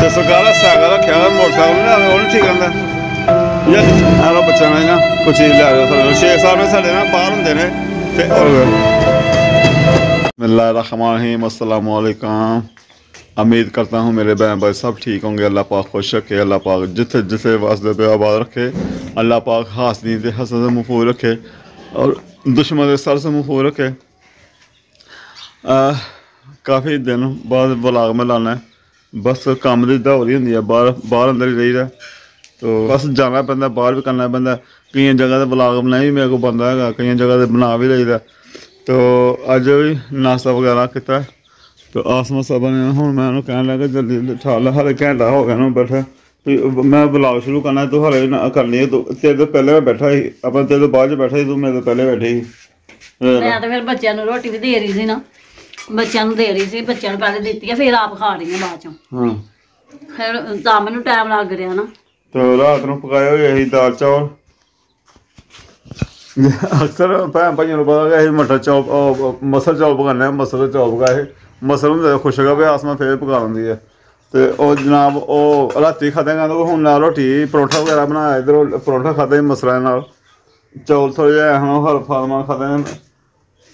ਤੇ ਸਰਕਾਰ ਦਾ ਸਾਈਕਲ ਰੱਖਿਆ ਹੋਇਆ ਮੋਟਰਸਾਈਕਲ ਨਾ ਉਹ ਨਹੀਂ ਠੀਕ ਰਹਿੰਦਾ ਯਾਰ ਆਹ ਲਓ ਬੱਚਾ ਨੇ ਨਾ ਕੁਛ ਚੀਜ਼ ਲੈ ਰਿਹਾ ਸਾਡੇ ਸ਼ੇਖ ਸਾਹਿਬ ਨੇ ਸਾਡੇ ਨਾਲ ਬਾਹਰ ਹੁੰਦੇ ਨੇ ਤੇ बिस्मिल्लाह रहमान रहीम अस्सलाम वालेकुम उम्मीद करता हूँ मेरे बहन भाई सब ठीक होंगे अल्लाह पाक खुश रखे अल्लाह पाक जिथे जिथे वास्ते पे आबाद रखे अल्लाह पाक हासनी से हसन से महफूज रखे और दुश्मन के सर से महफूज रखे आ, काफ़ी दिन बाद ब्लाग में लाना है ਬਸ ਕੰਮ ਦੀ ਦੌੜੀ ਹੁੰਦੀ ਹੈ ਬਾਹਰ ਬਾਹਰ ਅੰਦਰ ਹੀ ਰਹੀਦਾ। ਤੋ ਬਸ ਜਾਣਾ ਪੈਂਦਾ, ਬਾਹਰ ਵੀ ਕਰਨਾ ਪੈਂਦਾ। ਕਈਆਂ ਜਗ੍ਹਾ ਤੇ ਬਲਾਗ ਬਣਾਈ ਵੀ ਮੇਰੇ ਕੋਲ ਬੰਦਾ ਹੈਗਾ, ਕਈਆਂ ਜਗ੍ਹਾ ਤੇ ਬਣਾ ਵੀ ਲਈਦਾ। ਤੋ ਅੱਜ ਵੀ ਨਾਸ਼ਤਾ ਵਗੈਰਾ ਕੀਤਾ। ਤੋ ਆਸਮਾ ਸਾਹਿਬ ਨੇ, ਹੁਣ ਮੈਂ ਉਹਨੂੰ ਕਹਿਣ ਲੱਗਾ, ਜਲਦੀ ਜਲਦੀ ਠਾ ਲੈ, ਹਲੇ ਘੰਟਾ ਹੋ ਗਿਆ ਨੂੰ ਬੈਠਾ। ਮੈਂ ਬਲਾਗ ਸ਼ੁਰੂ ਕਰਨਾ, ਤੂੰ ਹਲੇ ਨਾ ਕਰਨੀ ਹੈ ਤੂੰ ਤੇਰੇ ਤੋਂ ਪਹਿਲੇ ਮੈਂ ਬੈਠਾ ਸੀ, ਆਪਾਂ ਤੇਰੇ ਤੋਂ ਬਾਅਦ ਚ ਬੈਠਾ ਸੀ, ਤੂੰ ਮੇਰੇ ਤੋਂ ਪਹਿਲੇ ਬੈਠੀ ਸੀ। ਮੈਂ ਤਾਂ ਫਿਰ ਬੱਚਿਆਂ ਨੂੰ ਰੋਟੀ ਵੀ ਦੇ ਰਹੀ ਸੀ ਨਾ। ਬੱਚਿਆਂ ਨੂੰ ਦੇ ਰਹੀ ਸੀ ਬੱਚਿਆਂ ਨੂੰ ਪਹਿਲੇ ਦਿੱਤੀ ਆ ਫਿਰ ਆਪ ਖਾ ਰਹੀ ਆ ਬਾਅਦ ਚੋਂ। ਹਾਂ। ਫਿਰ ਤਾਂ ਮੈਨੂੰ ਟਾਈਮ ਲੱਗ ਰਿਹਾ ਨਾ। ਤੇ ਰਾਤ ਨੂੰ ਪਕਾਏ ਹੋਏ ਸੀ ਦਾਲ ਚੌਲ। ਅਕਸਰ ਭੈਣ ਭਾਈਆਂ ਨੂੰ ਪਤਾ ਇਹ ਮਟਰ ਚੌਲ ਉਹ, ਉਹ, ਮਸਰ ਚੌਲ ਪਕਾਉਂਦੇ ਆ ਮਸਰ ਚੌਲ ਪਕਾਏ। ਮਸਰ ਹੁੰਦੇ ਖੁਸ਼ ਹੋ ਗਿਆ ਆਸਮਾ ਫੇਰ ਪਕਾ ਲੈਂਦੀ ਹੈ ਤੇ ਉਹ ਜਨਾਬ ਉਹ ਰਾਤੀ ਖਾਦੇਗਾ ਤਾਂ ਹੁਣ ਨਾਲ ਰੋਟੀ ਪਰੌਂਠਾ ਵਗੈਰਾ ਬਣਾਇਆ ਇਧਰੋਂ ਪਰੌਂਠਾ ਖਾਦੇ ਮਸਰਾਂ ਨਾਲ। ਚੌਲ ਥੋੜੇ ਜਿਹਾ ਹਾਂ ਹਰ ਫਾਰਮਾ ਖਾਦੇ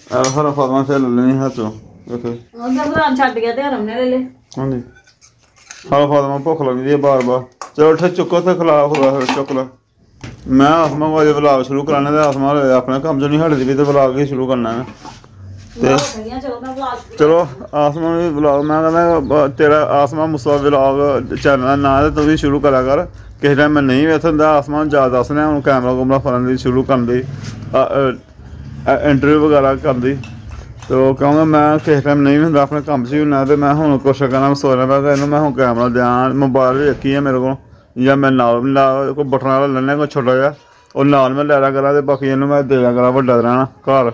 ਹਰ ਫਾਰਮਾ ਫੇਰ ਲੈ ਲੈਣੀ ਹੱਥੋਂ। ਵੇਖੋ ਉਹਦਾ ਭਰਾ ਛੱਡ ਗਿਆ ਤੇ ਹਰਮ ਨੇ ਲੈ ਲੈ। ਹਾਂਜੀ। ਹਾਂ ਫਾਤਮਾ ਭੁੱਖ ਲੱਗਦੀ ਹੈ ਬਾਰ ਬਾਰ। ਚਲੋ ਉੱਠ ਚੁੱਕੋ ਤੇ ਖਿਲਾ ਖੁਲਾ ਫਿਰ ਚੁੱਕ ਲਾ ਮੈਂ ਆਸਮਾ ਕੋਲ ਵਲੌਗ ਸ਼ੁਰੂ ਕਰਾਣੇ ਤੇ ਆਸਮਾ ਹਲੇ ਆਪਣੇ ਕੰਮ ਚੋਂ ਨਹੀਂ ਹਟਦੀ ਵੀ ਤੇ ਵਲੌਗ ਹੀ ਸ਼ੁਰੂ ਕਰਨਾ ਹੈ ਤੇ ਚਲੋ ਮੈਂ ਚਲੋ ਆਸਮਾ ਵੀ ਵਲੌਗ ਮੈਂ ਕਹਿੰਦਾ ਬ- ਤੇਰਾ ਆਸਮਾ ਮੁਸਵਾ ਵਲੌਗ ਚੈਨਲ ਦਾ ਨਾਂ ਤੇ ਤੂੰ ਵੀ ਸ਼ੁਰੂ ਕਰਿਆ ਕਰ। ਕਿਸੇ ਟਾਈਮ ਮੈਂ ਨਹੀਂ ਵੇਖ ਹੁੰਦਾ ਆਸਮਾ ਨੂੰ ਜ਼ਿਆਦਾ ਦੱਸਣਾ ਹੁਣ ਕੈਮਰਾ ਕੁਮਰਾ ਫੜਨ ਦੀ ਸ਼ੁਰੂ ਕਰਨ ਦੀ ਇੰਟਰਵਿਊ ਵਗੈਰਾ ਕਰਨ ਦੀ। ਤੇ ਕਹੂੰਗਾ ਮੈਂ ਕਿਸੇ ਟਾਈਮ ਨਹੀਂ ਹੁੰਦਾ ਆਪਣੇ ਕੰਮ 'ਚ ਹੀ ਹੁੰਦਾ ਤੇ ਮੈਂ ਹੁਣ ਕੋਸ਼ਿਸ਼ ਕਰਨਾ ਮੈਂ ਸੋਚਣਾ ਪਿਆ ਕਿ ਇਹਨੂੰ ਮੈਂ ਹੁਣ ਕੈਮਰਾ ਦਿਆਂ ਮੋਬਾਈਲ ਵੀ ਰੱਖੀ ਹੈ ਮੇਰੇ ਕੋਲ ਜਾਂ ਮੈਂ ਨਾਲ ਲਾ ਕੋਈ ਬਟਨ ਵਾਲਾ ਲੈਣਾ ਕੋਈ ਛੋਟਾ ਜਿਹਾ ਉਹ ਨਾਲ ਮੈਂ ਲੈ ਲਿਆ ਕਰਾਂ ਤੇ ਬਾਕੀ ਇਹਨੂੰ ਮੈਂ ਦੇ ਦਿਆ ਕਰਾਂ ਵੱਡਾ ਰਹਿਣਾ ਘਰ।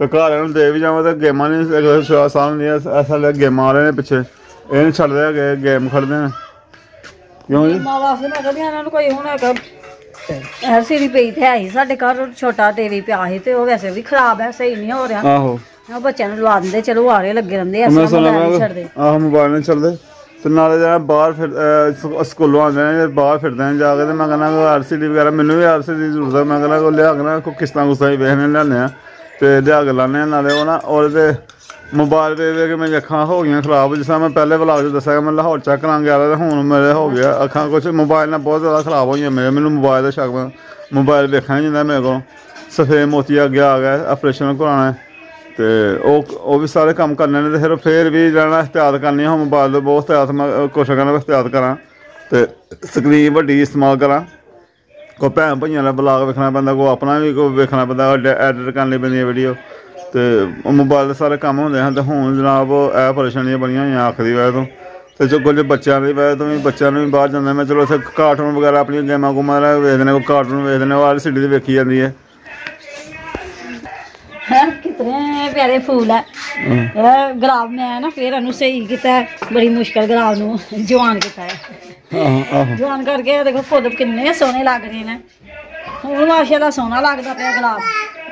ਤੇ ਘਰ ਇਹਨੂੰ ਦੇ ਵੀ ਜਾਵਾਂ ਤੇ ਗੇਮਾਂ ਨਹੀਂ ਸਾਹਮਣੇ ਐਸਾ ਲੱਗ ਗੇਮਾਂ ਰਹੇ ਨੇ ਪਿੱਛੇ ਇਹ ਨਹੀਂ ਛੱਡਦੇ ਹੈਗੇ ਗੇਮ ਖੜਦੇ ਨੇ। ਕਿਉਂ ਜੀ? ਮਾਂ ਵਾਸਤੇ ਮੈਂ ਕਹਿੰਦੀ ਇਹਨਾਂ ਨੂੰ ਕੋਈ ਹੁਣ ਹੈਗਾ ਐਰ ਸੀਰੀ ਪਈ ਤੇ ਹੈ ਹੀ ਸਾਡੇ ਘਰ ਛੋਟਾ ਟੀਵੀ ਪਿਆ ਸੀ ਤੇ ਉਹ ਵੈਸੇ ਵੀ ਖਰਾਬ ਹੈ ਸਹੀ ਨਹੀਂ ਹੋ ਰਿਹਾ। ਆਹੋ। ਉਹ ਬੱਚਿਆਂ ਨੂੰ ਲਵਾ ਦਿੰਦੇ ਚਲੋ ਆਰੇ ਲੱਗੇ ਰਹਿੰਦੇ ਐ ਮੈਂ ਐਸਾ ਸੁਣਿਆ ਨਹੀਂ ਮੈਂ ਛੱਡਦੇ। ਆਹ ਮੋਬਾਈਲ ਨਹੀਂ ਚੱਲਦੇ ਤੇ ਨਾਲੇ ਜਿਹੜਾ ਬਾਹਰ ਫਿਰ ਅਹ, ਸਕੂਲੋਂ ਆਉਂਦੇ ਨੇ ਬਾਹਰ ਫਿਰਦੇ ਨੇ ਜਾ ਕੇ ਤੇ ਮੈਂ ਕਹਿੰਦਾ ਆਰਸੀਡੀ ਵਗੈਰਾ ਮੈਨੂੰ ਵੀ ਆਰਸੀਡੀ ਦੀ ਜ਼ਰੂਰਤ ਹੈ ਮੈਂ ਕਹਿੰਦਾ ਲਿਆ ਕੇ ਨਾ ਕਿਸ਼ਤਾਂ ਕੁਸ਼ਤਾਂ ਹੀ ਵੇਖਣੇ ਲਿਆਉਂਦੇ ਆ। ਤੇ ਲਿਆ ਕੇ ਲਾਉਂਦੇ ਆ ਨਾਲੇ ਉਹ ਨਾ ਉਹਦੇ ਤੇ ਮੋਬਾਈਲ ਕੇ ਮੇਰੀਆਂ ਅੱਖਾਂ ਹੋ ਗਈਆਂ ਖਰਾਬ। ਜਿਸ ਤਰ੍ਹਾਂ ਮੈਂ ਪਹਿਲੇ ਵਲੌਗ 'ਚ ਦੱਸਿਆ ਕਿ ਮੈਂ ਲਾਹੌਰ ਚੈੱਕ ਕਰਾਂ ਗਿਆ ਤੇ ਹੁਣ ਮੇਰੇ ਹੋ ਗਿਆ। ਅੱਖਾਂ ਕੁਛ ਮੋਬਾਈਲ ਨਾਲ ਬਹੁਤ ਜ਼ਿਆਦਾ ਖਰਾਬ ਹੋਈਆਂ ਮੇਰੇ। ਮੈਨੂੰ ਮੋਬਾਈਲ ਦਾ ਸ਼ੱਕ ਮੋਬਾਈਲ ਵੇਖਣਾ ਨਹੀਂ ਜਾਂਦਾ ਮੇਰੇ ਕੋਲ। ਸਫੇਦ ਮੋਤੀ ਅੱਗੇ ਆ ਗਿਆ ਆਪਰੇਸ਼ਨ ਕਰਾਉਣਾ। ਹੈ ਤੇ ਉਹ ਉਹ ਵੀ ਸਾਰੇ ਕੰਮ ਕਰਨੇ ਨੇ ਤੇ ਫਿਰ ਫੇਰ ਵੀ ਜਾਣਾ ਇhtiyat ਕਰਨੀ ਹੁਣ ਮੋਬਾਈਲ ਦੇ ਬਹੁਤ ਇhtiyat ਮੈਂ, ਅਹ, ਕੋਸ਼ਿਸ਼ ਕਰਨਾ ਵੀ ਕਰਾਂ ਤੇ ਸਕਰੀਨ ਵੱਡੀ ਇਸਤੇਮਾਲ ਕਰਾਂ। ਕੋ ਭੈਣ ਭਈਆਂ ਦਾ ਬਲਾਗ ਵੇਖਣਾ ਪੈਂਦਾ ਕੋ ਆਪਣਾ ਵੀ ਕੋ ਵੇਖਣਾ ਪੈਂਦਾ ਐਡਿਟ ਕਰਨੀ ਪੈਂਦੀ ਹੈ ਵੀਡੀਓ ਤੇ ਉਹ ਮੋਬਾਈਲ ਦੇ ਸਾਰੇ ਕੰਮ ਹੁੰਦੇ ਹਨ ਤੇ ਹੁਣ ਜਨਾਬ ਇਹ ਪਰੇਸ਼ਾਨੀਆਂ ਬਣੀਆਂ ਹੋਈਆਂ ਅੱਖ ਦੀ ਵਜ੍ਹਾ ਤੋਂ। ਤੇ ਜੋ ਕੁਝ ਬੱਚਿਆਂ ਦੀ ਵਜ੍ਹਾ ਤੋਂ ਵੀ, ਬੱਚਿਆਂ ਨੂੰ ਵੀ ਬਾਹਰ ਜਾਂਦਾ, ਮੈਂ ਚਲੋ ਇੱਥੇ ਕਾਰਟੂਨ ਵਗੈਰਾ ਆਪਣੀਆਂ ਗੇਮਾਂ ਗੁਮਾਂ ਦਾ ਵੇਖਦੇ ਨੇ ਕੋ ਕਾਰਟੂਨ ਵੇਖਦੇ ਨੇ, ਉਹ ਆਰ ਤੇ ਵੇਖੀ ਜਾਂਦੀ ਹੈ। ਹੈ? ਕਿਤਨੇ ਪਿਆਰੇ ਫੂਲ ਹੈ। ਇਹ ਗੁਲਾਬ ਮੈਂ ਨਾ ਫੇਰ ਇਹਨੂੰ ਸਹੀ ਕੀਤਾ ਹੈ। ਬੜੀ ਮੁਸ਼ਕਲ ਗੁਲਾਬ ਨੂੰ ਜਵਾਨ ਕੀਤਾ ਹੈ। ਆਹ ਆਹ। ਜਵਾਨ ਕਰਕੇ ਇਹ ਦੇਖੋ ਫੁੱਲ ਕਿੰਨੇ ਸੋਹਣੇ ਲੱਗ ਰਹੇ ਨੇ। ਹੁਣ ਮਾਸ਼ਾਅੱਲਾ ਸੋਹਣਾ ਲੱਗਦਾ ਪਿਆ ਗੁਲਾਬ।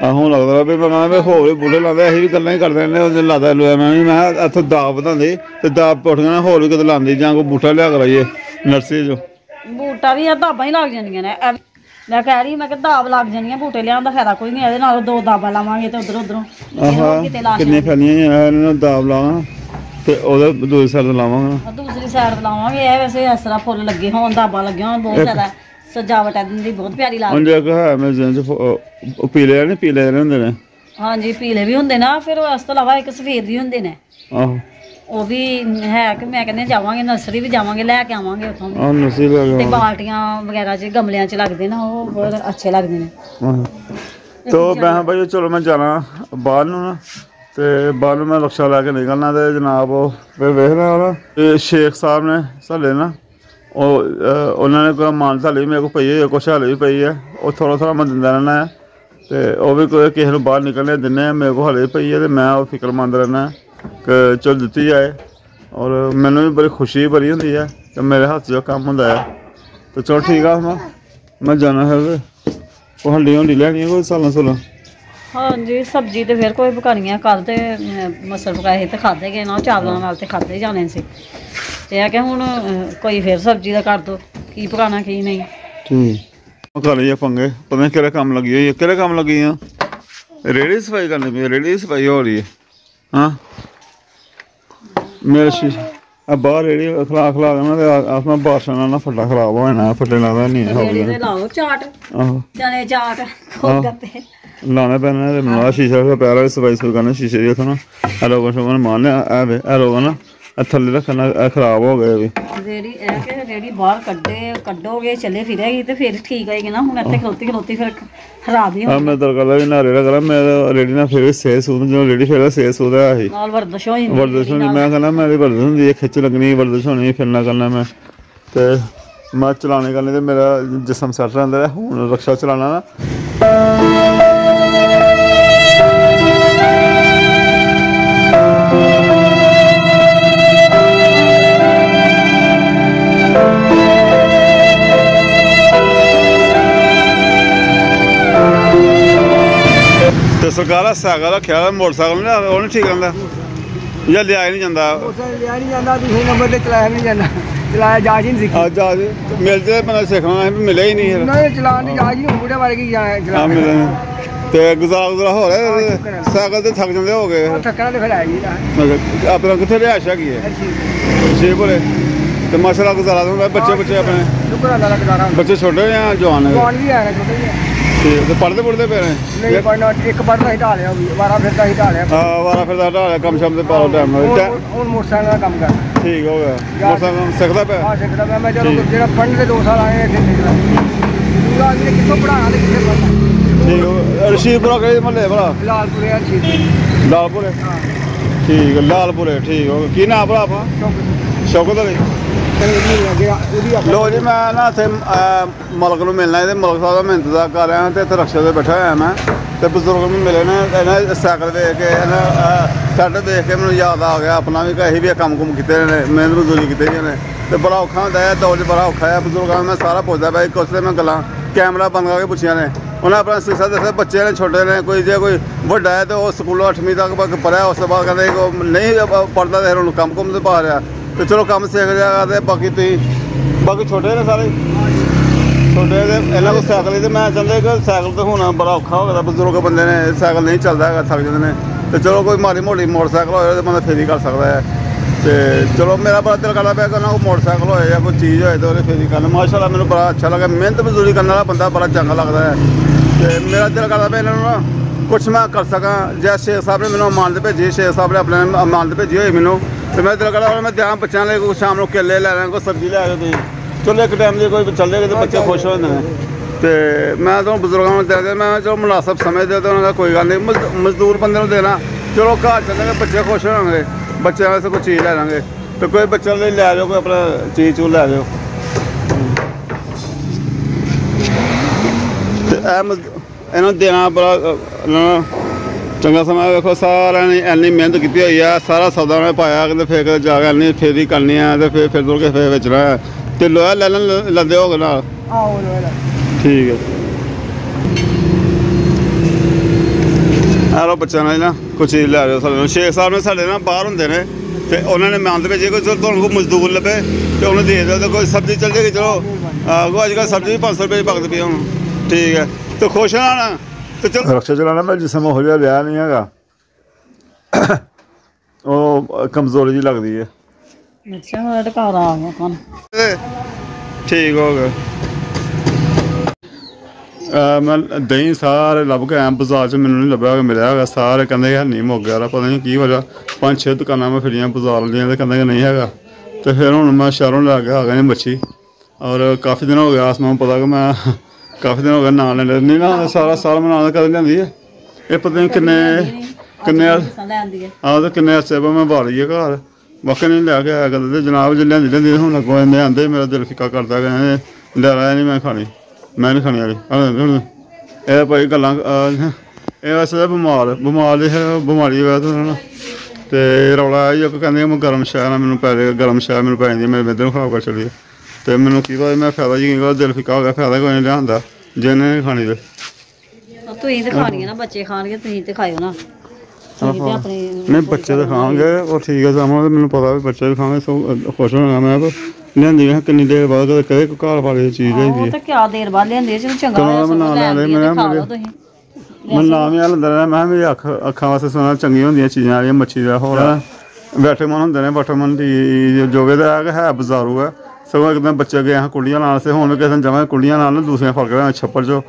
ਆ ਹੁਣ ਲੱਗਦਾ ਵੀ ਮੈਂ ਕਹਿੰਦਾ ਵੀ ਹੋਰ ਵੀ ਬੁੱਢੇ ਲਾਉਂਦੇ ਅਸੀਂ ਵੀ ਗੱਲਾਂ ਹੀ ਕਰਦੇ ਨੇ ਉਹਦੇ ਲਾਦਾ ਲੋਇਆ। ਮੈਂ ਵੀ ਮੈਂ ਕਿਹਾ ਇੱਥੋਂ ਦਾਬ ਵਧਾਉਂਦੇ ਤੇ ਦਾਬ ਪੁੱਟ ਕੇ ਹੋਰ ਵੀ ਕਿਤੇ ਲਾਉਂਦੇ ਜਾਂ ਕੋਈ ਬੂਟਾ ਲਿਆ ਕਰਾਈਏ ਨਰਸਰੀ ਬੂਟਾ ਵੀ ਆ ਦਾਬਾਂ ਹੀ ਲੱਗ ਜਾਂਦੀਆਂ ਨੇ। ਮੈਂ ਕਹਿ ਰਹੀ ਮੈਂ ਕਿ ਦਾਬ ਲੱਗ ਜਾਂਦੀਆਂ ਬੂਟੇ ਲਿਆਉਣ ਦਾ ਫਾਇਦਾ ਕੋਈ ਨਹੀਂ ਇਹਦੇ ਨਾਲ ਦੋ ਦਾਬਾਂ ਲਾਵਾਂਗੇ ਤੇ ਉਧਰ ਉਧਰੋਂ। ਆਹਾ ਕਿਤੇ ਲਾ ਕਿੰਨੇ ਫੈਲੀਆਂ ਇਹਨਾਂ ਨੂੰ ਦਾਬ ਲਾਵਾਂ ਤੇ ਉਹਦੇ ਦੂਜੇ ਸਾਈਡ ਤੇ ਲਾਵਾਂਗਾ। ਦੂਸਰੀ ਸਾਈਡ ਤੇ ਲਾਵਾਂਗੇ ਇਹ ਵੈਸੇ ਇਸ ਤਰ੍ਹਾਂ ਫੁੱਲ ਲੱਗੇ ਹੋਣ ਦਾਬਾਂ ਲੱਗੀਆਂ ਹੋਣ ਬਹੁਤ ਜ਼ਿਆਦਾ ਸਜਾਵਟ ਹੈ ਦੀ ਬਹੁਤ ਪਿਆਰੀ ਲੱਗਦੀ ਹੁਣ ਜੇ ਕੋ ਹੈ ਮੈਂ ਉਹ- ਉਹ ਪੀਲੇ ਨੇ ਪੀਲੇ ਜਿਹੇ ਹੁੰਦੇ ਨੇ। ਹਾਂਜੀ ਪੀਲੇ ਵੀ ਹੁੰਦੇ ਨਾ ਫਿਰ ਉਸ ਤੋਂ ਇਲਾਵਾ ਇੱਕ ਸਫੇਦ ਵੀ ਹੁੰਦੇ ਨੇ। ਆਹੋ। ਉਹ ਵੀ ਹੈ ਕਿ ਮੈਂ ਕਹਿੰਦੇ ਜਾਵਾਂਗੇ ਨਰਸਰੀ ਵੀ ਜਾਵਾਂਗੇ ਲੈ ਕੇ ਆਵਾਂਗੇ ਉੱਥੋਂ ਵੀ। ਨਰਸਰੀ ਲੈ ਤੇ ਬਾਲਟੀਆਂ ਵਗੈਰਾ 'ਚ ਗਮਲਿਆਂ 'ਚ ਲੱਗਦੇ ਨਾ ਉਹ ਬਹੁਤ ਅੱਛੇ ਲੱਗਦੇ ਨੇ। ਤੋ ਮੈਂ ਕਿਹਾ ਭਾਈ ਚਲੋ ਮੈਂ ਜਾਣਾ ਬਾਹਰ ਨੂੰ ਨਾ ਤੇ ਬਾਹਰ ਨੂੰ ਮੈਂ ਰਕਸ਼ਾ ਲੈ ਕੇ ਨਿਕਲਣਾ ਤੇ ਜਨਾਬ ਉਹ ਫਿਰ ਵੇਖਣਾ ਉਹ ਤੇ ਸ਼ੇਖ ਸਾਹਿਬ ਨੇ ਸਾਡੇ ਨਾ ਉਹ ਅਹ, ਉਹਨਾਂ ਨੇ ਕੋਈ ਮਾਨਸਾ ਲਈ ਮੇਰੇ ਕੋਲ ਪਈ ਹੈ ਕੁਛ ਹਾਲੇ ਵੀ ਪਈ ਹੈ। ਉਹ ਥੋੜਾ ਥੋੜਾ ਮੈਂ ਦਿੰਦਾ ਰਹਿਣਾ ਹੈ। ਤੇ ਉਹ ਵੀ ਕੋਈ ਕਿਸੇ ਨੂੰ ਬਾਹਰ ਨਿਕਲਣੇ ਦਿੰਦੇ ਆ ਮੇਰੇ ਕੋਲ ਹਾਲੇ ਪਈ ਹੈ ਤੇ ਮੈਂ ਉਹ ਫਿਕਰਮੰਦ ਰਹਿਣਾ ਕਿ ਚਲ ਦਿੱਤੀ ਜਾਏ। ਔਰ ਮੈਨੂੰ ਵੀ ਬੜੀ ਖੁਸ਼ੀ ਭਰੀ ਹੁੰਦੀ ਹੈ ਕਿ ਮੇਰੇ ਹੱਥ 'ਚ ਜੋ ਕੰਮ ਹੁੰਦਾ ਹੈ ਤੇ ਚਲ ਠੀਕ ਆ ਮੈਂ ਮੈਂ ਜਾਣਾ ਹੈ ਵੇ। ਉਹ ਹੰਡੀ ਹੁੰਡੀ ਲੈਣੀ ਕੋਈ ਸਾਲਾਂ ਸਾਲਾਂ? ਹਾਂਜੀ ਸਬਜ਼ੀ ਤੇ ਫਿਰ ਕੋਈ ਪਕਾਣੀਆਂ ਕੱਲ ਤੇ ਅਮ, ਮਸਰ ਪਕਾਏ ਸੀ ਤੇ ਖਾਦੇ ਗਏ ਨਾ ਚਾਵਲਾਂ ਨਾਲ ਤੇ ਖਾਦੇ ਜਾਣੇ ਸੀ। ਇਹ ਆ ਕਿ ਹੁਣ ਕੋਈ ਫਿਰ ਸਬਜ਼ੀ ਦਾ ਕਰ ਦੋ ਕੀ ਪਕਾਣਾ ਕੀ ਨਹੀਂ। ਠੀਕ। ਕਰ ਲਈ ਆ ਪੰਗੇ। ਪਤਾ ਨਹੀਂ ਕਿਹੜਾ ਕੰਮ ਲੱਗੀ ਹੋਈ ਹੈ ਕਿਹੜਾ ਕੰਮ ਲੱਗੀ ਆ? ਰੇੜੀ ਸਫ਼ਾਈ ਕਰਨੀ ਪਈ ਰੇੜੀ ਦੀ ਸਫ਼ਾਈ ਹੋ ਰਹੀ ਹੈ ਹਾਂ? ਮੇਰੇ ਸ਼ੀਸ਼ ਆ ਬਾਹਰ ਰੇੜੀ ਖਲਾ ਖਲਾ ਦੇਣਾ ਤੇ ਆਸਮਾ ਬਾਰਸ਼ਾਂ ਨਾਲ ਨਾ ਫੱਟਾ ਖਰਾਬ ਹੋ ਜਾਣਾ ਫੱਟੇ ਲੱਗਦਾ ਨਹੀਂ ਹੋ ਗਿਆ ਤੇ ਲਾਓ ਚਾਟ ਆਹੋ। ਚਾਟ ਖੋਲ ਗੱਪੇ ਲਾਣਾ ਪੈਣਾ ਤੇ ਮਨਾ ਸ਼ੀਸ਼ਾ ਦਾ ਪੈਰਾ ਸਫ਼ਾਈ ਸੁਈ ਕਰਨਾ ਸ਼ੀਸ਼ੇ ਦੀ ਉਥੋਂ ਨਾ। ਐਲੋ ਕੁਛ ਮਨ ਆ ਐਲੋ ਨਾ ਇਹ ਥੱਲੇ ਰੱਖਣਾ ਇਹ ਖਰਾਬ ਹੋ ਗਏ ਵੀ। ਰੇੜੀ ਇਹ ਕਿ ਰੇੜੀ ਬਾਹਰ ਕੱਢੇ ਕੱਢੋਗੇ ਚੱਲੇ ਫਿਰੇਗੀ ਤੇ ਫਿਰ ਠੀਕ ਹੋਏਗੀ ਨਾ ਹੁਣ ਇੱਥੇ ਖਲੋਤੀ ਖਲੋਤੀ ਫਿਰ ਖਰਾਬ ਹੀ ਹੋ ਆ ਮੈਂ ਤਾਂ ਕਰਦਾ ਵੀ ਨਾ ਰੇੜਾ ਕਰਾਂ ਮੈਂ ਰੇੜੀ ਨਾਲ ਫਿਰ ਸੇ ਸੂਦ ਜਦੋਂ ਰੇੜੀ ਫਿਰ ਸੇ ਸੂਦਾ ਆਹੀ ਨਾਲ ਵਰਦਸ਼ ਹੋ ਜਾਂਦੀ ਵਰਦਸ਼ ਹੋਣੀ ਮੈਂ ਕਹਿੰਦਾ ਮੈਂ ਦੀ ਵਰਦਸ਼ ਹੁੰਦੀ ਹੈ ਖਿੱਚ ਲੱਗਣੀ ਵਰਦਸ਼ ਹੋਣੀ ਫਿਰਨਾ ਕਰਨਾ ਮੈਂ। ਤੇ ਮੈਂ ਚਲਾਣੇ ਕਰਨੇ ਤੇ ਮੇਰਾ ਜਿਸਮ ਸੈੱਟ ਰਹਿੰਦਾ ਹੈ। ਹੁਣ ਰਕਸ਼ਾ ਚਲਾਣਾ ਨਾ। ਦਾ ਸਾਈਕਲ ਰੱਖਿਆ ਹੋਇਆ, ਮੋਟਰਸਾਈਕਲ ਨਾ ਉਹ ਨਹੀਂ ਠੀਕ ਰਹਿੰਦਾ ਜਾਂ ਲਿਆਇਆ ਨਹੀਂ ਜਾਂਦਾ। ਮੋਟਰਸਾਈਕਲ ਲਿਆ ਨਹੀਂ ਜਾਂਦਾ ਦੂਸਰੇ ਨੰਬਰ ਤੇ ਚਲਾਇਆ ਨਹੀਂ ਜਾਂਦਾ। ਚਲਾਇਆ ਜਾਜ ਹੀ ਨਹੀਂ ਸਿੱਖੀ। ਅੱਜ ਆ ਮਿਲ ਜੇ ਬੰਦਾ ਸਿੱਖਣਾ ਹੈ ਮਿਲਿਆ ਹੀ ਨਹੀਂ ਨਹੀਂ ਚਲਾਉਣ ਦੀ ਜਾਜ ਹੀ ਨਹੀਂ ਬੁੜੇ ਵਾਲੇ ਕੀ ਜਾ- ਆ ਚਲਾ। ਤੇ ਗੁਜ਼ਾਰਾ ਗੁਜ਼ਾਰਾ ਹੋ ਰਿਹਾ ਇਹਦੇ? ਸਾਈਕਲ ਤੇ ਥੱਕ ਜਾਂਦੇ ਹੋ ਗਏ ਥੱਕਣਾ ਤੇ ਫਿਰ ਆ। ਅੱਛਾ, ਆਪਣਾ ਕਿੱਥੇ ਰਿਹਾਇਸ਼ ਹੈਗੀ ਹੈ? ਸ਼ੇਪੁਰੇ ਤੇ ਮਾਸ਼ਾਅੱਲਾ ਗੁਜ਼ਾਰਾ ਹੁੰਦਾ ਬੱਚੇ ਬੱਚੇ ਆਪਣੇ ਸ਼ੁਕਰ ਅੱਲਾ ਦਾ ਗੁਜ਼ਾਰਾ। ਹੁੰਦਾ ਬੱਚੇ ਛੋਟੇ ਜਾਂ ਜਵਾਨ ਹੈ ਕੌਣ ਵੀ ਆਇਆ ਛੋਟੇ ਤੇ ਤੇ ਪੜਦੇ ਪੜਦੇ ਪਏ ਨੇ ਨਹੀਂ ਪੜਨਾ ਇੱਕ ਪੜਨਾ ਹੀ ਢਾਲਿਆ ਵੀ। ਵਾਰਾ ਫਿਰਦਾ ਹੀ ਢਾਲਿਆ ਆ ਵਾਰਾ ਫਿਰਦਾ ਢਾਲਿਆ ਕੰਮ ਸ਼ਮ ਤੇ ਪਾਓ ਟਾਈਮ ਹੁਣ ਹੁਣ ਮੋਟਰਸਾਈਕਲ ਦਾ ਕੰਮ ਕਰਦਾ ਠੀਕ ਹੋ ਗਿਆ। ਮੋਟਰਸਾਈਕਲ ਸਿੱਖਦਾ ਪਿਆ? ਆ ਸਿੱਖਦਾ ਮੈਂ ਮੈਂ ਚਲੋ ਠੀਕ। ਜਿਹੜਾ ਪੜ੍ਹਨ ਦੇ 2 ਸਾਲ ਆਏ ਇੱਥੇ ਸਿੱਖਦਾ। ਪੂਰਾ ਵੀ ਕਿੱਥੋਂ ਪੜਾਣਾ ਤੇ ਕਿੱਥੇ ਪੜਨਾ ਠੀਕ ਹੋ ਰਸ਼ੀਦਪੁਰਾ ਕਿਹੜੇ ਮਹੱਲੇ ਭਲਾ ਲਾਲਪੁਰੇ ਆ ਚੀਜ਼ ਲਾਲਪੁਰੇ? ਹਾਂ। ਠੀਕ ਹੈ, ਲਾਲਪੁਰੇ ਠੀਕ ਹੋ ਗਿਆ। ਕੀ ਨਾਮ ਭਲਾ ਆਪਣਾ? ਚੌਕ ਸ਼ੌਕਤ ਅਲੀ ਲੋ ਜੀ ਮੈਂ ਨਾ ਇੱਥੇ ਅਹ, ਮਲਕ ਨੂੰ ਮਿਲਣਾ ਹੈ ਮਲਕ ਸਾਹਿਬ ਦਾ ਮੈਂ ਇੰਤਜ਼ਾਰ ਕਰ ਰਿਹਾ ਤੇ ਇੱਥੇ ਰਕਸ਼ੇ ਤੇ ਬੈਠਾ ਹੋਇਆ ਮੈਂ ਤੇ ਬਜ਼ੁਰਗ ਨੂੰ ਮਿਲੇ ਨੇ ਇਹਨਾਂ ਸਾਈਕਲ ਵੇਖ ਕੇ ਇਹਨਾਂ ਸੈੱਟ ਦੇਖ ਕੇ ਮੈਨੂੰ ਯਾਦ ਆ ਗਿਆ ਆਪਣਾ ਵੀ ਕਹੀ ਵੀ ਕੰਮ ਕੁਮ ਕੀਤੇ ਨੇ ਮਿਹਨਤ ਮਜ਼ਦੂਰੀ ਕੀਤੀ ਨੇ ਤੇ ਬੜਾ ਔਖਾ ਹੁੰਦਾ ਹੈ ਦੌਰ 'ਚ ਬੜਾ ਔਖਾ ਹੈ ਬਜ਼ੁਰਗਾਂ ਨੂੰ ਮੈਂ ਸਾਰਾ ਪੁੱਛਦਾ ਪਿਆ ਕੁਛ ਤੇ ਮੈਂ ਗੱਲਾਂ ਕੈਮਰਾ ਬੰਦ ਕਰਕੇ ਪੁੱਛੀਆਂ ਨੇ ਉਹਨਾਂ ਆਪਣਾ ਸਿੱਖਿਆ ਦੱਸਿਆ ਬੱਚੇ ਨੇ ਛੋਟੇ ਨੇ ਕੋਈ ਜੇ ਕੋਈ ਵੱਡਾ ਹੈ ਤੇ ਉਹ ਸਕੂਲੋਂ 8ਵੀਂ ਤੱਕ ਪ- ਪੜ੍ਹਿਆ ਉਸ ਤੋਂ ਬਾਅਦ ਕਹਿੰਦੇ ਉਹ ਨਹੀਂ ਪੜਦਾ ਤੇ ਫਿਰ ਉਹਨੂੰ ਕੰਮ ਕੁਮ ਤੇ ਪਾ ਰਿਹਾ ਤੇ ਚਲੋ ਕੰਮ ਸਿੱਖ ਜਾਗਾ ਤੇ ਬਾਕੀ ਤੁਸੀਂ, ਬਾਕੀ ਛੋਟੇ ਨੇ ਸਾਰੇ? ਛੋਟੇ ਦੇ ਇਹਨਾਂ ਕੋਲ ਸਾਈਕਲ ਹੀ ਤੇ ਮੈਂ ਚਾਹੁੰਦਾ ਕਿ ਸਾਈਕਲ ਤੇ ਹੋਣਾ ਬੜਾ ਔਖਾ ਹੋ ਗਿਆ ਬਜ਼ੁਰਗ ਬੰਦੇ ਨੇ ਸਾਈਕਲ ਨਹੀਂ ਚੱਲਦਾ ਹੈਗਾ, ਥੱਕ ਜਾਂਦੇ ਨੇ। ਤੇ ਚਲੋ ਕੋਈ ਮਾੜੀ ਮੋਟੀ ਮੋਟਰਸਾਈਕਲ ਹੋਏ ਤੇ ਬੰਦਾ ਫੇਰੀ ਕਰ ਸਕਦਾ ਹੈ। ਤੇ ਚਲੋ ਮੇਰਾ ਬੜਾ ਦਿਲ ਕਰਦਾ ਪਿਆ ਕਿ ਉਹਨਾਂ ਕੋਲ ਮੋਟਰਸਾਈਕਲ ਹੋਏ ਜਾਂ ਕੋਈ ਚੀਜ਼ ਹੋਏ ਤਾਂ ਉਹਦੇ ਫੇਰੀ ਕਰਨ। ਮਾਸ਼ਾਅੱਲਾ, ਮੈਨੂੰ ਬੜਾ ਅੱਛਾ ਲੱਗਾ। ਮਿਹਨਤ ਮਜ਼ਦੂਰੀ ਕਰਨ ਵਾਲਾ ਬੰਦਾ ਬੜਾ ਚੰਗਾ ਲੱਗਦਾ ਹੈ। ਤੇ ਮੇਰਾ ਦਿਲ ਕਰਦਾ ਪਿਆ ਇਹਨਾਂ ਨੂੰ ਨਾ, ਕੁਛ ਮੈਂ ਕਰ ਸਕਾਂ। ਜੈ ਸ਼ੇਖ ਸਾਹਿਬ ਨੇ ਮੈਨੂੰ ਅਮਾਨਤ ਭੇਜੀ ਸ਼ੇਖ ਸਾਹਿਬ ਨੇ ਆਪਣੇ ਅਮਾਨਤ ਭੇਜੀ ਹੋਈ ਮੈਨੂੰ। ਤੇ ਮੈਂ ਦਿਲ ਕਰਦਾ ਮੈਂ ਦਿਆਂ ਬੱਚਿਆਂ ਲਈ ਕੋਈ ਸ਼ਾਮ ਨੂੰ ਕੇਲੇ ਲੈ ਲਾਂ, ਕੋਈ ਸਬਜ਼ੀ ਲੈ ਕੇ ਤੁਸੀਂ। ਚਲੋ ਇੱਕ ਟਾਈਮ ਦੀ ਕੋਈ ਚੱਲੇ ਤੇ ਬੱਚੇ ਖੁਸ਼ ਹੋ ਜਾਂਦੇ ਨੇ। ਤੇ ਮੈਂ ਤਾਂ ਬਜ਼ੁਰਗਾਂ ਨੂੰ ਦੇ ਦੇ ਮੈਂ ਚਲੋ ਮੁਨਾਸਬ ਸਮਝਦੇ ਤਾਂ ਉਹਨਾਂ ਦਾ ਕੋਈ ਗੱਲ ਨਹੀਂ ਮਜ਼ਦੂਰ ਬੰਦੇ ਨੂੰ ਦੇਣਾ। ਚਲੋ ਘਰ ਚੱਲਾਂਗੇ, ਬੱਚੇ ਖੁਸ਼ ਹੋਣਗੇ ਬੱਚਿਆਂ ਵਾਸਤੇ ਕੋਈ ਚੀਜ਼ ਲੈ ਲਾਂਗੇ। ਤੇ ਕੋਈ ਬੱਚਿਆਂ ਲਈ ਲੈ ਜਾਓ, ਕੋਈ ਆਪਣਾ ਚੀਜ਼ ਚੂ ਲੈ ਜਾਓ। ਤੇ ਇਹ ਇਹਨਾਂ ਦੇਣਾ ਬੜਾ ਚੰਗਾ ਸਮਾਂ ਵੇਖੋ ਸਾਰਿਆਂ ਨੇ ਇੰਨੀ ਮਿਹਨਤ ਕੀਤੀ ਹੋਈ ਆ ਸਾਰਾ ਸੌਦਾ ਉਹਨੇ ਪਾਇਆ ਕਿਤੇ ਫੇਰ ਜਾ ਕੇ ਇੰਨੀ ਫੇਰੀ ਕਰਨੀ ਆ ਤੇ ਫੇਰ ਫਿਰ ਦੁਰ ਕੇ ਫੇਰ ਵੇਚਣਾ ਹੈ। ਤੇ ਲੋਹਾ ਲੈ ਲੈਣ ਲੈਂਦੇ ਹੋਗੇ ਨਾਲ? ਆਹੋ ਲੋਲਾ ਠੀਕ ਹੈ ਆ। ਲੋ ਬੱਚਿਆਂ ਨਾਲ ਨਾ ਕੁਛ ਚੀਜ਼ ਲੈ ਜਾਓ ਸਾਡੇ ਨਾਲ। ਸ਼ੇਖ ਸਾਹਿਬ ਨੇ ਸਾਡੇ ਨਾਲ ਬਾਹਰ ਹੁੰਦੇ ਨੇ ਤੇ ਉਹਨਾਂ ਨੇ ਮੰਨਦੇ ਵਿੱਚ ਕੋਈ ਤੁਹਾਨੂੰ ਕੋਈ ਮਜ਼ਦੂਰ ਲੱਭੇ ਤੇ ਉਹਨੂੰ ਦੇ ਦਿਓ ਤੇ ਕੋਈ ਸਬਜ਼ੀ ਚੱਲ ਜਾਏਗੀ ਚਲੋ। ਆ ਕੋ ਅੱਜ ਕੱਲ੍ਹ ਸਬਜ਼ੀ 500 ਰੁਪਏ ਦੀ ਪਕਦੀ ਪਈ ਹੁਣ। ਠੀਕ ਹੈ ਤੇ ਖੁਸ਼ ਹਾਂ ਨਾ? ਤੇ ਚਲੋ। ਰਕਸ਼ਾ ਚਲਾਣਾ ਮੈਂ ਜਿਸਮ ਹੋ ਜਿਹਾ ਰਿਹਾ ਨਹੀਂ ਹੈਗਾ। ਉਹ ਕਮਜ਼ੋਰੀ ਜੀ ਲੱਗਦੀ ਹੈ। ਅੱਛਾ ਮੈਂ ਤਾਂ ਘਰ ਆ ਗਿਆ ਕੰਨ ਠੀਕ ਹੋ ਗਿਆ। ਮੈਂ ਦਹੀਂ ਸਾਰੇ ਲੱਭ ਕੇ ਆਇਆ ਬਾਜ਼ਾਰ 'ਚ ਮੈਨੂੰ ਨਹੀਂ ਲੱਭਿਆ ਕਿ ਮਿਲਿਆ ਹੈਗਾ। ਸਾਰੇ ਕਹਿੰਦੇ ਹੈ ਨਹੀਂ ਮੁੱਕ ਗਿਆ ਰਾ, ਪਤਾ ਨਹੀਂ ਕੀ ਵਜ੍ਹਾ ਪੰਜ ਛੇ ਦੁਕਾਨਾਂ ਮੈਂ ਫਿਰੀਆਂ ਬਾਜ਼ਾਰ ਦੀਆਂ ਤੇ ਕਹਿੰਦੇ ਨਹੀਂ ਹੈਗਾ। ਤੇ ਫਿਰ ਹੁਣ ਮੈਂ ਸ਼ਹਿਰੋਂ ਲੈ ਕੇ ਆ ਗਿਆ ਨੇ ਮੱਛੀ। ਔਰ ਕਾਫੀ ਦਿਨ ਹੋ ਗਿਆ ਆਸਮਾਨ ਪਤਾ ਕਿ ਮੈਂ ਕਾਫੀ ਦਿਨ ਹੋ ਗਏ ਨਾਂ ਲੈ ਨਹੀਂ ਨਾ ਸਾਰਾ ਸਾਲ ਮੈਂ ਨਾਂ ਕਦੇ ਲਿਆਂਦੀ ਹੈ ਇਹ ਪਤਾ ਨਹੀਂ ਕਿੰਨੇ ਕਿੰਨੇ ਲੈਂਦੀ ਆਹ ਤਾਂ ਕਿੰਨੇ ਬਾਅਦ ਮੈਂ ਵਾਲੀ ਹੈ ਘਰ। ਵਾਕਈ ਨਹੀਂ ਲੈ ਕੇ ਆਇਆ ਕਦੇ ਤੇ ਜਨਾਬ ਜੇ ਲਿਆਂਦੀ ਲੈਂਦੀ ਹੁਣ ਅੱਗੋਂ ਇਹਨੇ ਆਂਦੇ ਮੇਰਾ ਦਿਲ ਫਿੱਕਾ ਕਰਦਾ ਗਿਆ ਲੈ ਰਾਇਆ ਨਹੀਂ ਮੈਂ ਖਾਣੀ। ਮੈਂ ਨਹੀਂ ਖਾਣੀ ਵਾਲੀ। ਹੁਣ। ਇਹ ਭਾਈ ਗੱਲਾਂ ਇਹ ਵੈਸੇ ਬਿਮਾਰ ਬਿਮਾਰ ਹੈ, ਬਿਮਾਰੀ ਹੋਇਆ ਤਾਂ ਤੇ ਰੌਲਾ ਇਹ ਕਿ ਕਹਿੰਦੇ ਮੈਂ ਗਰਮ ਸ਼ਾਹ ਨਾਲ ਮੈਨੂੰ ਪੈ ਜਾਏਗਾ ਗਰਮ ਸ਼ਾਹ ਮੈਨੂੰ ਪੈ ਜਾਂਦੀ ਮੇਰੇ ਬਿੱਦਰ ਨੂੰ ਖਰਾਬ ਕਰ ਚਲੀ ਤੇ ਮੈਨੂੰ ਕੀ ਪਤਾ ਮੈਂ ਫਾਇਦਾ ਜੀ ਦਿਲ ਫਿੱਕਾ ਹੋ ਗਿਆ ਫਾਇਦਾ ਕੋਈ ਨਹੀਂ ਲਿਆਂਦਾ ਜੇ ਇਹਨੇ ਨਹੀਂ ਖਾਣੀ ਤੇ। ਤੁਸੀਂ ਤੇ ਖਾਣੀ ਹੈ ਨਾ ਬੱਚੇ ਖਾਣਗੇ ਤੁਸੀਂ ਤੇ ਖਾਇਓ ਨਾ। ਤੁਸੀਂ ਤੇ ਆਪਣੇ ਨਹੀਂ ਬੱਚੇ ਤਾਂ ਖਾਣਗੇ ਉਹ ਠੀਕ ਹੈ ਸਾਮਾਂ ਮੈਨੂੰ ਪਤਾ ਵੀ ਬੱਚੇ ਵੀ ਖਾਣਗੇ ਸੋ ਅ, ਖੁਸ਼ ਹੋਣਾ ਮੈਂ ਪਰ ਲਿਆਂਦੀ ਹੈ ਕਿੰਨੀ ਦੇਰ ਬਾਅਦ ਕਦੇ ਕਦੇ ਕੋਈ ਘਰ ਵਾਲੀ ਚੀਜ਼ ਹੈ ਉਹ ਤਾਂ ਕਿਆ ਦੇਰ ਬਾਅਦ ਲਿਆਂਦੇ ਚਲੋ ਚੰਗਾ ਚਲੋ ਹੋਇਆ ਮੈਂ ਸਗੋਂ ਨਾਲ ਲੈ ਲੈ ਆਂਦੀ ਆ ਮੇਰਾ- ਤੇ ਖਾ ਲਓ ਮੇਰੇ- ਤੁਸੀਂ। ਮੈਂ ਨਾਮ ਆ ਰਿਹਾ ਮੈਂ ਕਿਹਾ ਮੇਰੀ ਅੱਖ ਅੱਖਾਂ ਵਾਸਤੇ ਸੁਣਾ ਚੰਗੀਆਂ ਹੁੰਦੀਆਂ ਚੀਜ਼ਾਂ ਵਾਲੀਆਂ ਮੱਛੀ ਦਾ ਹੋਰ ਵਿਟਾਮਿਨ ਹੁੰਦੇ ਨੇ ਵਿਟਾਮਿਨ ਦੀ ਜੋਗੇ ਦਾ ਹੈ ਬਜ਼ਾਰੂ ਹੈ ਸਗੋਂ ਇੱਕਦਮ ਬੱਚੇ ਗਏ ਹਾਂ ਕੁੰਡੀਆਂ ਨਾਲ ਸੇ ਹੁਣ ਵੀ ਕਿਸੇ ਨੂੰ ਜਮਾਂ ਕੁੰਡੀਆਂ ਨਾਲ ਨਾ ਦੂਸਰੀਆਂ ਫ਼ਰਕ ਲਿਆ ਛੱਪੜ ਚੋਂ,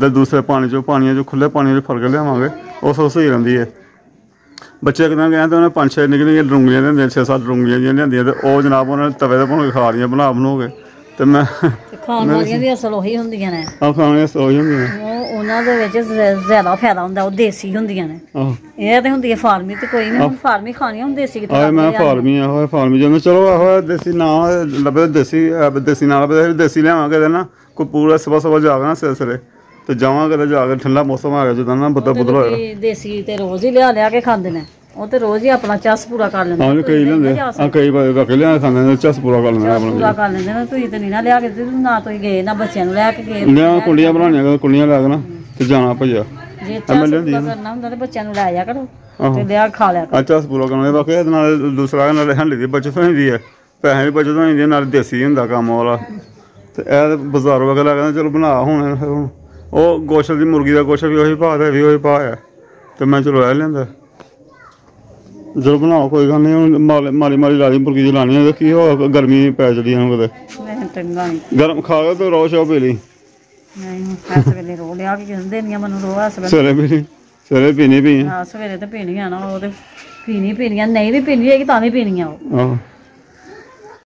ਤੇ ਦੂਸਰੇ ਪਾਣੀ ਚੋਂ, ਪਾਣੀਆਂ ਚੋਂ ਖੁੱਲੇ ਪਾਣੀ ਚੋਂ ਫ਼ਰਕ ਲਿਆਵਾਂਗੇ, ਉਹ ਸੋ ਸਹੀ ਰਹਿੰਦੀ ਹੈ। ਬੱਚੇ ਇੱਕਦਮ ਗਏ, ਤਾਂ ਉਹਨੇ ਪੰਜ ਛੇ ਨਿੱਕੀਆਂ ਨਿੱਕੀਆਂ ਡਰੂੰਗੀਆਂ ਲਿਆਂਦੀਆਂ, ਛੇ ਸੱਤ ਡਰੂੰਗੀਆਂ ਜਿਹੀਆਂ ਲਿਆਂਦੀਆਂ, ਤੇ ਉਹ ਜਨਾਬ ਉਹਨਾਂ ਨੇ ਤਵੇ ਤੇ ਭੁੰਨ ਕੇ ਖਾ ਰਹੀਆਂ ਬਣਾ ਬਣਾਉਗੇ ਤੇ ਮੈਂ ਖਾਣ ਵਾਲੀਆਂ ਵੀ ਅਸਲ ਉਹੀ ਹੁੰਦੀਆਂ ਨੇ। ਆਹ ਖਾਣੀਆਂ ਸੋ ਜਾਂਦੀਆਂ ਉਹ ਉਹਨਾਂ ਦੇ ਵਿੱਚ ਜ਼- ਜ਼ਿਆਦਾ ਫਾਇਦਾ ਹੁੰਦਾ ਉਹ ਦੇਸੀ ਹੁੰਦੀਆਂ ਨੇ। ਆਹ। ਇਹ ਤੇ ਹੁੰਦੀ ਹੈ ਫਾਰਮੀ ਤੇ ਕੋਈ ਨਹੀਂ ਫਾਰਮੀ ਖਾਣੀ ਹੁਣ ਦੇਸੀ ਕਿਤੇ ਆਏ ਮੈਂ ਲੱਭਦੇ ਆ। ਫਾਰਮੀ ਆ ਹੋਏ ਫਾਰਮੀ ਜਾਂਦੇ ਚਲੋ ਆਹੋ ਦੇਸੀ ਨਾ ਲੱਭੇ ਦੇਸੀ ਅਹ ਦੇਸੀ ਨਾਲ ਲੱਭੇ ਦੇਸੀ ਲਿਆਵਾਂਗੇ ਤੇ ਨਾ ਕੋਈ ਪੂਰਾ ਸਵੇਰ ਸਵੇਰ ਜਾਗਾ ਨਾ ਸਿਰੇ ਸਿਰੇ ਤੇ ਜਾਵਾਂਗੇ ਤੇ ਜਾ ਕੇ ਠੰਡਾ ਮੌਸਮ ਆ ਗਿਆ ਜਦੋਂ ਨਾ ਬੱਦਲ ਬੱਦਲ ਹੋਇਆ। ਦੇਸੀ ਤੇ ਰੋਜ਼ ਹੀ ਲਿਆ ਲਿਆ ਕੇ ਖਾਂਦੇ ਨੇ। ਉਹ ਤੇ ਰੋਜ਼ ਹੀ ਆਪਣਾ ਚਸ ਪੂਰਾ ਕਰ ਲੈਂਦੇ ਹਾਂ ਨੇ, ਕਈ ਲੈਂਦੇ ਆ। ਕਈ ਵਾਰ ਰੱਖ ਲਿਆ ਖਾਂਦੇ ਨੇ ਚਸ ਪੂਰਾ ਕਰ ਲੈਂਦੇ ਆਪਣਾ ਪੂਰਾ ਕਰ ਲੈਂਦੇ ਨੇ ਤੁਸੀਂ ਤੇ ਨਹੀਂ ਨਾ ਲਿਆ ਕੇ ਦਿੱਤੇ ਨਾ ਤੁਸੀਂ ਗਏ ਨਾ ਬੱਚਿਆਂ ਨੂੰ ਲੈ ਕੇ ਗਏ ਲਿਆ ਕੁੰਡੀਆਂ ਬਣਾਉਣੀਆਂ ਕਦੇ ਕੁੰਡੀਆਂ ਲਾ ਕੇ ਨਾ ਤੇ ਜਾਣਾ ਭਈਆ। ਜੇ ਚਸ ਪੂਰਾ ਕਰਨਾ ਹੁੰਦਾ ਤੇ ਬੱਚਿਆਂ ਨੂੰ ਲੈ ਜਾ ਕਰੋ। ਤੇ ਲਿਆ ਖਾ ਲਿਆ ਕਰੋ। ਆ ਚਸ ਪੂਰਾ ਕਰਨਾ ਬਾਕੀ ਇਹਦੇ ਨਾਲ ਦੂਸਰਾ ਨਾਲ ਹੰਡੀ ਦੀ ਬਚਤ ਹੋ ਜਾਂਦੀ ਹੈ ਪੈਸੇ ਦੀ ਬਚਤ ਹੋ ਜਾਂਦੀ ਨਾਲ ਦੇਸੀ ਹੁੰਦਾ ਕੰਮ ਵਾਲਾ। ਤੇ ਇਹ ਬਾਜ਼ਾਰੋਂ ਵਗੈਰਾ ਕਹਿੰਦਾ ਚਲੋ ਬਣਾ ਹੁਣ ਉਹ ਗੋਸ਼ਤ ਦੀ ਮੁਰਗੀ ਦਾ ਗੋਸ਼ਤ ਵੀ ਉਹੀ ਭਾਅ ਦਾ ਵੀ ਉਹੀ ਭਾਅ ਹੈ ਤੇ ਮੈਂ ਚਲੋ ਲੈ ਲੈਂਦਾ। ਜਦੋਂ ਬਣਾਓ ਕੋਈ ਗੱਲ ਨਹੀਂ ਮਾਲੀ ਮਾਲੀ ਮਾਲੀ ਲਾ ਦੀ ਮੁਰਗੀ ਦੀ ਲਾਣੀ ਹੈ ਕੀ ਹੋ ਗਰਮੀ ਪੈ ਜੜੀ ਹੁਣ ਕਦੇ ਮੈਂ ਨਹੀਂ ਗਰਮ ਖਾ ਕੇ ਤੇ ਰੋ ਸ਼ੋ ਪੀ ਲਈ ਨਹੀਂ ਇਸ ਵੇਲੇ ਰੋ ਲਿਆ ਕੇ ਕਹਿੰਦੇ ਨਹੀਂ ਮੈਨੂੰ ਰੋ ਵੇਲੇ ਸਵੇਰੇ। ਪੀ ਲਈ ਸਵੇਰੇ ਪੀਣੀ ਪੀ ਆ। ਸਵੇਰੇ ਤੇ ਪੀਣੀ ਆ ਨਾ ਉਹ ਤੇ ਪੀਣੀ ਪੀਣੀ ਆ ਨਹੀਂ ਵੀ ਪੀਣੀ ਹੈਗੀ ਤਾਂ ਵੀ ਪੀਣੀ ਆ ਉਹ। ਆਹੋ।